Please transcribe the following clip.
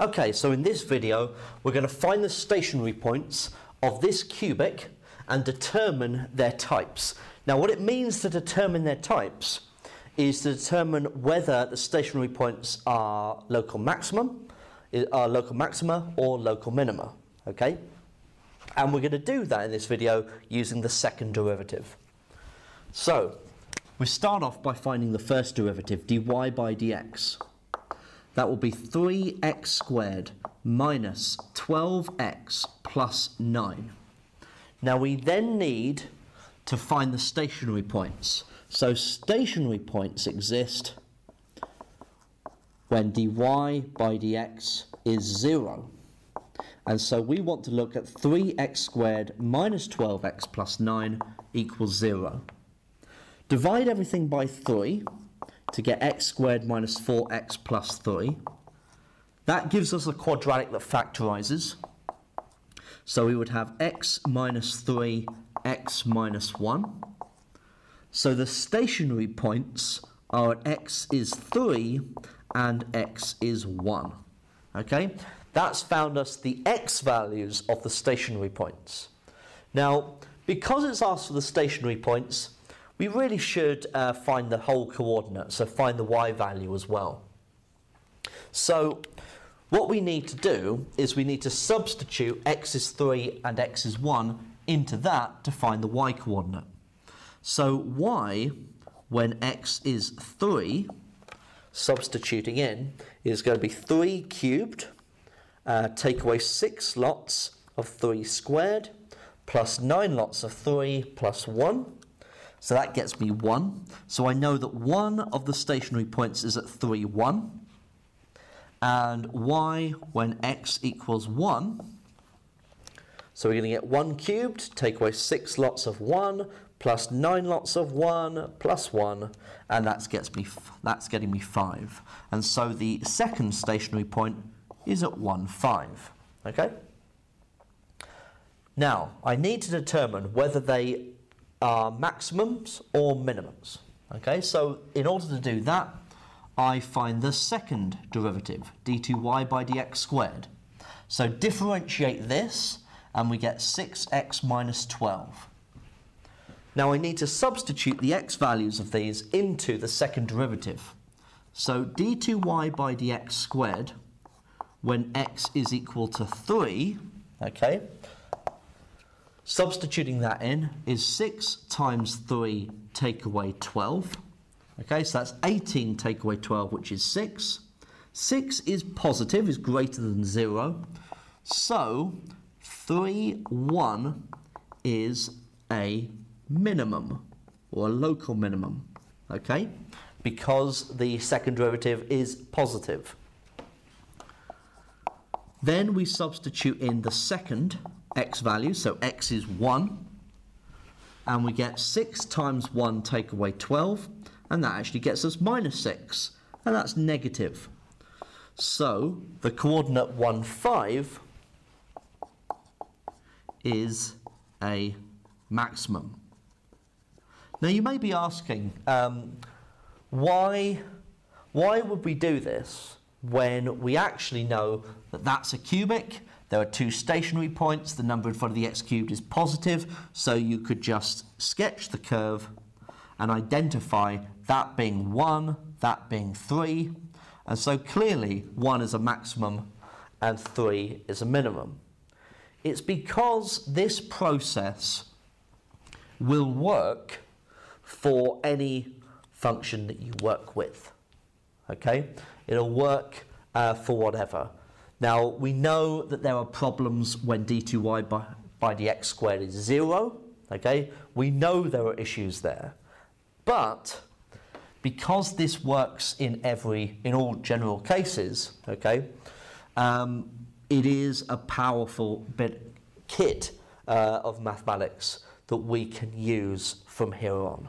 Okay, so in this video, we're going to find the stationary points of this cubic and determine their types. Now, what it means to determine their types is to determine whether the stationary points are local maximum, are local maxima or local minima, okay? And we're going to do that in this video using the second derivative. So, we start off by finding the first derivative, dy by dx. That will be 3x squared minus 12x plus 9. Now we then need to find the stationary points. So stationary points exist when dy by dx is 0. And so we want to look at 3x squared minus 12x plus 9 equals 0. Divide everything by 3 to get x squared minus 4x plus 3. That gives us a quadratic that factorizes. So we would have x minus 3, x minus 1. So the stationary points are at x is 3 and x is 1. Okay, that's found us the x values of the stationary points. Now, because it's asked for the stationary points, we really should uh, find the whole coordinate, so find the y value as well. So what we need to do is we need to substitute x is 3 and x is 1 into that to find the y coordinate. So y, when x is 3, substituting in, is going to be 3 cubed, uh, take away 6 lots of 3 squared, plus 9 lots of 3 plus 1, so that gets me 1. So I know that one of the stationary points is at 3, 1. And y, when x equals 1, so we're going to get 1 cubed, take away 6 lots of 1, plus 9 lots of 1, plus 1, and that's, gets me, that's getting me 5. And so the second stationary point is at 1, 5. Okay? Now, I need to determine whether they are maximums or minimums. Okay, so in order to do that, I find the second derivative, d2y by dx squared. So differentiate this, and we get 6x minus 12. Now I need to substitute the x values of these into the second derivative. So d2y by dx squared, when x is equal to 3, okay, Substituting that in is 6 times 3 take away 12. Okay, so that's 18 take away 12, which is 6. 6 is positive, is greater than 0. So 3, 1 is a minimum, or a local minimum. Okay, because the second derivative is positive. Then we substitute in the second x value, so x is 1, and we get 6 times 1 take away 12, and that actually gets us minus 6, and that's negative. So the coordinate 1, 5 is a maximum. Now you may be asking, um, why, why would we do this when we actually know that that's a cubic there are two stationary points. The number in front of the x cubed is positive, so you could just sketch the curve and identify that being 1, that being 3. And so clearly 1 is a maximum and 3 is a minimum. It's because this process will work for any function that you work with. Okay? It'll work uh, for whatever. Now, we know that there are problems when d2y by, by dx squared is 0. Okay, we know there are issues there. But because this works in every, in all general cases, okay, um, it is a powerful bit kit uh, of mathematics that we can use from here on.